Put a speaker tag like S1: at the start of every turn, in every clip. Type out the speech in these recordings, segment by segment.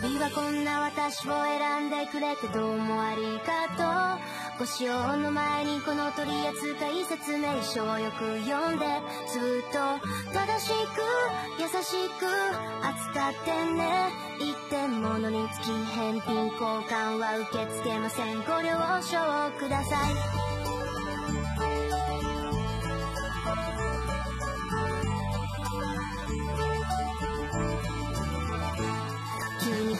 S1: 日はこんな私を選んでくれてどうもありがとうご使用の前にこの取扱説明書をよく読んでずっと正しく優しく扱ってね。一点物につき返品交換は受け付けません。ご了承ください。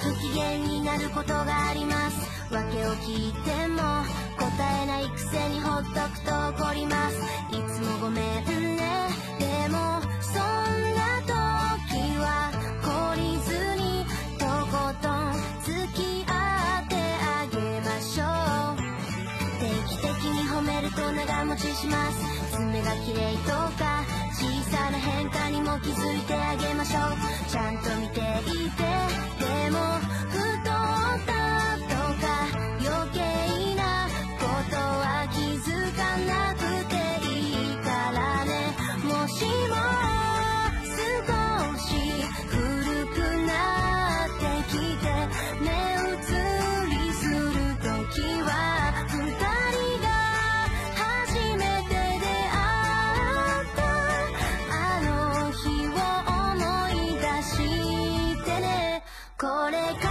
S1: 不機嫌になることがあります。訳を聞いても答えないくせにほっとくと怒ります。いつもごめん。ねでもそんな時は懲りずにとことん付き合ってあげましょう。定期的に褒めると長持ちします。爪が綺麗とか小さな変化にも気づいてあげましょう。これか